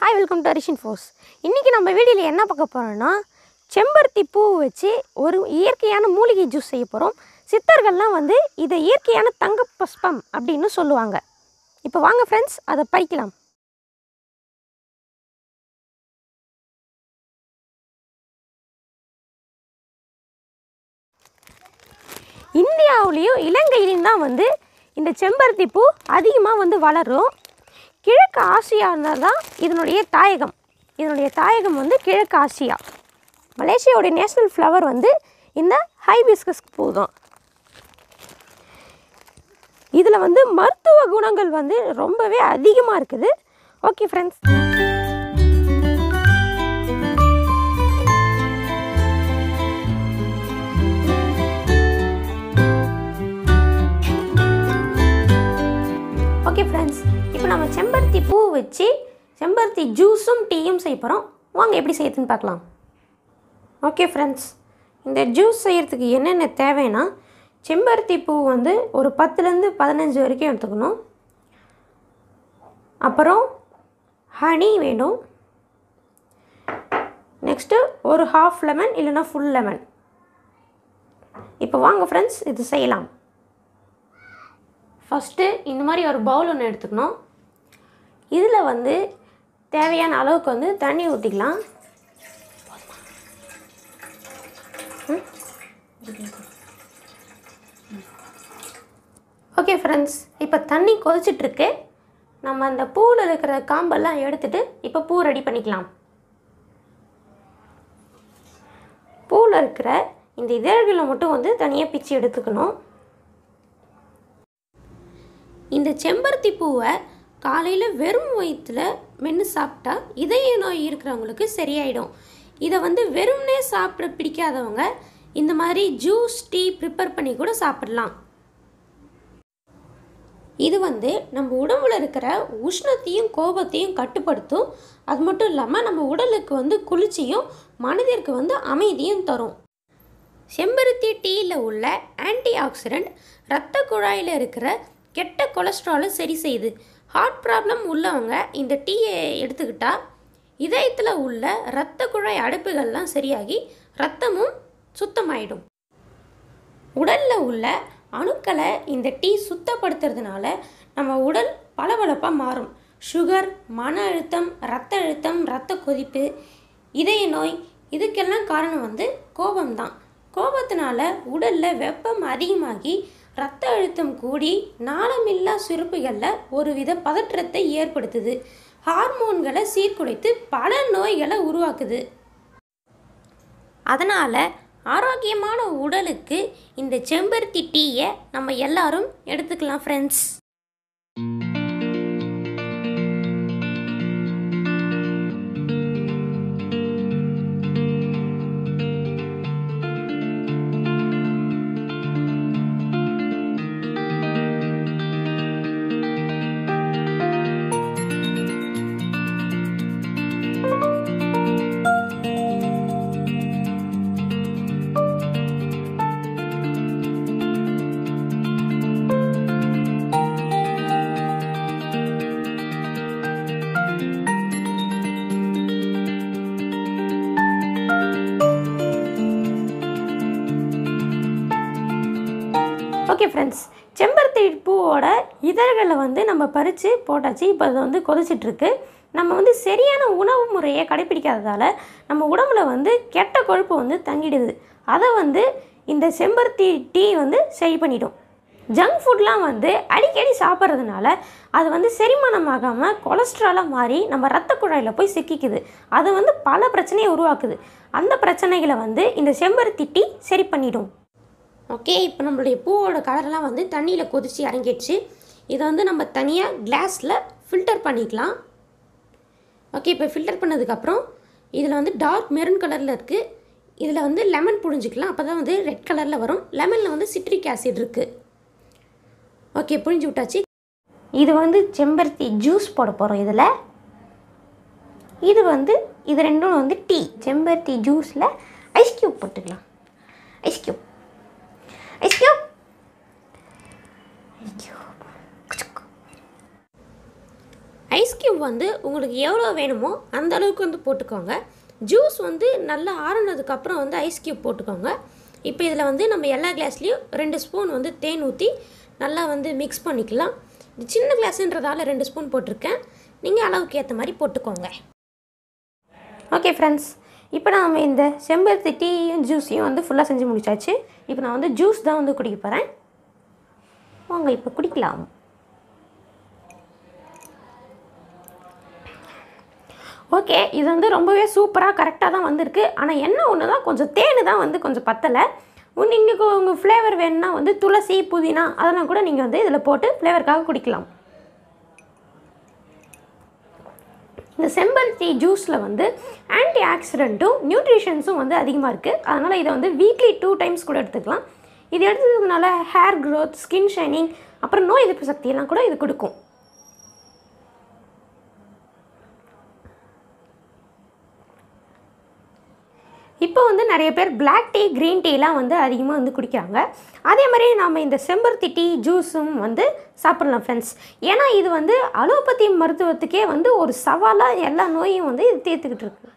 Hi welcome to அரிஷின் force இன்றைக்கி நம்ம வீடியோவில் என்ன பார்க்க போகிறோன்னா செம்பருத்தி பூ வச்சு ஒரு இயற்கையான மூலிகை ஜூஸ் செய்ய போகிறோம் சித்தர்கள்லாம் வந்து இதை இயற்கையான தங்க புஷ்பம் அப்படின்னு சொல்லுவாங்க. இப்போ வாங்க ஃப்ரெண்ட்ஸ் அதை பறிக்கலாம். இந்தியாவிலேயும் இலங்கையிலையும் தான் வந்து இந்த செம்பருத்தி பூ அதிகமாக வந்து வளரும். கிழக்கு ஆசியாவில் தான் இதனுடைய தாயகம். இதனுடைய தாயகம் வந்து கிழக்கு ஆசியா. மலேசியாவுடைய நேஷ்னல் ஃப்ளவர் வந்து இந்த ஹைபிஸ்கஸ் பூ தான் இதில் வந்து மருத்துவ குணங்கள் வந்து ரொம்பவே அதிகமாக இருக்குது. ஓகே ஃப்ரெண்ட்ஸ் ஓகே ஃப்ரெண்ட்ஸ் இப்போ நம்ம செம்பருத்தி பூ வச்சு செம்பருத்தி ஜூஸும் டீயும் செய்ய போகிறோம் வாங்க எப்படி செய்யுதுன்னு பார்க்கலாம். ஓகே ஃப்ரெண்ட்ஸ் இந்த ஜூஸ் செய்கிறதுக்கு என்னென்ன தேவைன்னா செம்பருத்தி பூ வந்து ஒரு பத்துலேருந்து பதினஞ்சு வரைக்கும் எடுத்துக்கணும். அப்புறம் ஹனி வேணும். நெக்ஸ்ட்டு ஒரு ஹாஃப் லெமன் இல்லைன்னா ஃபுல் லெமன் இப்போ வாங்க ஃப்ரெண்ட்ஸ் இது செய்யலாம். ஃபஸ்ட்டு இந்த மாதிரி ஒரு பவுல் ஒன்று எடுத்துக்கணும். இதில் வந்து தேவையான அளவுக்கு வந்து தண்ணி ஊற்றிக்கலாம் ஓகே ஃப்ரெண்ட்ஸ் இப்போ தண்ணி கொதிச்சிட்ருக்கு. நம்ம அந்த பூவில் இருக்கிற காம்பெல்லாம் எடுத்துகிட்டு இப்போ பூ ரெடி பண்ணிக்கலாம். பூவில் இருக்கிற இந்த இதழ்களை மட்டும் வந்து தனியாக பிச்சு எடுத்துக்கணும். இந்த செம்பருத்தி பூவை காலையில் வெறும் வயிற்றில் மென்று சாப்பிட்டா இதய நோய் இருக்கிறவங்களுக்கு சரியாயிடும். இதை வந்து வெறும்னே சாப்பிட பிடிக்காதவங்க இந்த மாதிரி ஜூஸ் டீ ப்ரிப்பேர் பண்ணி கூட சாப்பிடலாம். இது வந்து நம்ம உடம்புல இருக்கிற உஷ்ணத்தையும் கோபத்தையும் கட்டுப்படுத்தும். அது மட்டும் இல்லாமல் நம்ம உடலுக்கு வந்து குளிர்ச்சியும் மனதிற்கு வந்து அமைதியும் தரும். செம்பருத்தி டீயில் உள்ள ஆன்டி ஆக்சிடெண்ட் இரத்த குழாயில் இருக்கிற கெட்ட கொலஸ்ட்ராலை சரி செய்யுது. ஹார்ட் ப்ராப்ளம் உள்ளவங்க இந்த டீயை எடுத்துக்கிட்டால் இதயத்தில் உள்ள இரத்த குழாய் அடைப்புகள்லாம் சரியாகி ரத்தமும் சுத்தமாயிடும். உடலில் உள்ள அணுக்களை இந்த டீ சுத்தப்படுத்துறதுனால நம்ம உடல் பளபளப்பாக மாறும். சுகர் மன அழுத்தம் இரத்த அழுத்தம் இரத்த கொதிப்பு இதய நோய் இதுக்கெல்லாம் காரணம் வந்து கோபம்தான். கோபத்தினால உடலில் வெப்பம் அதிகமாகி இரத்த அழுத்தம் கூடி நாளமில்லா சுரப்புகளில் ஒருவித பதற்றத்தை ஏற்படுத்துது. ஹார்மோன்களை சீர்குலைத்து பல நோய்களை உருவாக்குது. அதனால் ஆரோக்கியமான உடலுக்கு இந்த செம்பருத்தி டீயை நம்ம எல்லாரும் எடுத்துக்கலாம் ஃப்ரெண்ட்ஸ் ஓகே ஃப்ரெண்ட்ஸ் செம்பருத்தி பூவோட இதழ்களை வந்து நம்ம பறித்து போட்டாச்சு. இப்போ அது வந்து கொதிச்சிட்ருக்கு. நம்ம வந்து சரியான உணவு முறையை கடைப்பிடிக்காததால் நம்ம உடம்புல வந்து கெட்ட கொழுப்பு வந்து தங்கிடுது. அதை வந்து இந்த செம்பருத்தி டீ வந்து சரி பண்ணிடும். ஜங்க் ஃபுட்லாம் வந்து அடிக்கடி சாப்பிட்றதுனால அது வந்து செரிமானமாகாமல் கொலஸ்ட்ராலாக மாறி நம்ம ரத்த குழாயில் போய் சிக்கிக்குது. அது வந்து பல பிரச்சனையை உருவாக்குது. அந்த பிரச்சனைகளை வந்து இந்த செம்பருத்தி டீ சரி பண்ணிடும். ஓகே இப்போ நம்மளுடைய பூவோட கலர்லாம் வந்து தண்ணியில் கொதித்து இறங்கிடுச்சு. இதை வந்து நம்ம தனியாக கிளாஸில் ஃபில்டர் பண்ணிக்கலாம். ஓகே இப்போ ஃபில்டர் பண்ணதுக்கப்புறம் இதில் வந்து டார்க் மெரூன் கலரில் இருக்குது இதில் வந்து லெமன் புழிஞ்சிக்கலாம். அப்போ தான் வந்து ரெட் கலரில் வரும். லெமனில் வந்து சிட்ரிக் ஆசிட் இருக்குது ஓகே புழிஞ்சு விட்டாச்சு. இது வந்து செம்பருத்தி ஜூஸ் போட போகிறோம் இதில். இது வந்து இது ரெண்டும் வந்து டீ செம்பருத்தி ஜூஸில் ஐஸ் க்யூப் போட்டுக்கலாம். Ice cube ice cube ice cube வந்து உங்களுக்கு எவ்வளோ வேணுமோ அந்த அளவுக்கு வந்து போட்டுக்கோங்க. ஜூஸ் வந்து நல்லா ஆறுனதுக்கப்புறம் வந்து ஐஸ் க்யூப் போட்டுக்கோங்க. இப்போ இதில் வந்து நம்ம எல்லா கிளாஸ்லேயும் ரெண்டு ஸ்பூன் வந்து தேன் ஊற்றி நல்லா வந்து மிக்ஸ் பண்ணிக்கலாம். இது சின்ன கிளாஸுன்றதால ரெண்டு ஸ்பூன் போட்டிருக்கேன். நீங்கள் அளவுக்கு ஏற்ற மாதிரி போட்டுக்கோங்க. ஓகே ஃப்ரெண்ட்ஸ் இப்போ நாம் இந்த செம்பருத்தி டீயும் ஜூஸையும் வந்து ஃபுல்லாக செஞ்சு முடிச்சாச்சு. இப்போ நான் வந்து ஜூஸ் தான் வந்து குடிக்க போகிறேன் வாங்க இப்போ குடிக்கலாம். ஓகே இது வந்து ரொம்பவே சூப்பராக கரெக்டாக தான் வந்திருக்கு. ஆனால் என்ன ஒன்று தான் கொஞ்சம் தேனு தான் வந்து கொஞ்சம் பத்தலை. இன்னைக்கு உங்கள் ஃப்ளேவர் வேணும்னா வந்து துளசி புதினா அதெல்லாம் கூட நீங்கள் வந்து இதில் போட்டு ஃப்ளேவருக்காக குடிக்கலாம். இந்த செம்பருத்தி ஜூஸில் வந்து ஆன்டி ஆக்சிடெண்ட்டும் நியூட்ரிஷன்ஸும் வந்து அதிகமாக இருக்குது அதனால் இதை வந்து வீக்லி டூ டைம்ஸ் கூட எடுத்துக்கலாம். இது எடுத்துக்கிறதுனால ஹேர் க்ரோத் ஸ்கின் ஷைனிங் அப்புறம் நோய் எதிர்ப்பு சக்தியெல்லாம் கூட இது கொடுக்கும். இப்போ வந்து நிறைய பேர் பிளாக் டீ க்ரீன் டீலாம் வந்து அதிகமாக வந்து குடிக்கிறாங்க. அதே மாதிரி நாம் இந்த செம்பருத்தி டீ ஜூஸும் வந்து சாப்பிட்லாம் ஃப்ரெண்ட்ஸ் ஏன்னா இது வந்து அலோபதி மருத்துவத்துக்கே வந்து ஒரு சவாலாக எல்லா நோயும் வந்து இது தீர்த்துக்கிட்டு இருக்கு.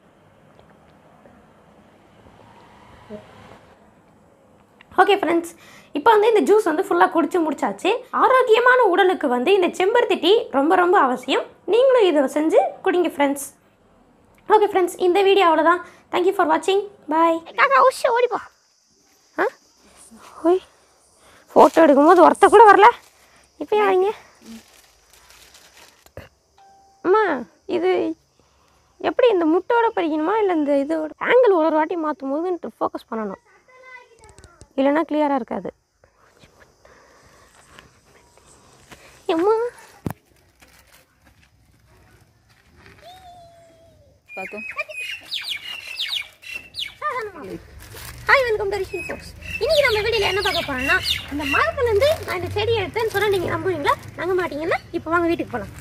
ஓகே ஃப்ரெண்ட்ஸ் இப்போ வந்து இந்த ஜூஸ் வந்து ஃபுல்லாக குடிச்சு முடிச்சாச்சு. ஆரோக்கியமான உடலுக்கு வந்து இந்த செம்பருத்தி டீ ரொம்ப ரொம்ப அவசியம். நீங்களும் இதை செஞ்சு குடிங்க ஃப்ரெண்ட்ஸ் ஓகே ஃப்ரெண்ட்ஸ் இந்த வீடியோ அவ்வளோதான் தேங்க்யூ ஃபார் வாட்சிங் பாய் காக்கா உஷ் ஓடிப்போ. ஆ ஓய் ஃபோட்டோ எடுக்கும்போது ஒருத்த கூட வரல. இப்போ யாரிங்க அம்மா இது எப்படி இந்த முட்டோட பறிக்கணுமா? இல்லை இந்த இதோட ஆங்கிள் ஒரு வாட்டி மாற்றும் போது ஃபோக்கஸ் பண்ணணும். இல்லைன்னா கிளியராக இருக்காது அம்மா பார்க்கும் hi welcome to Rishi folks இன்னைக்கு நம்ம வீடியோவில் என்ன பார்க்க போறோம்னா இந்த மரத்துலேருந்து நான் இந்த செடி எடுத்தேன்னு சொன்னால் நீங்கள் நம்புவீங்களா? நம்ப மாட்டீங்கன்னா இப்போ வாங்க வீட்டுக்கு போகலாம்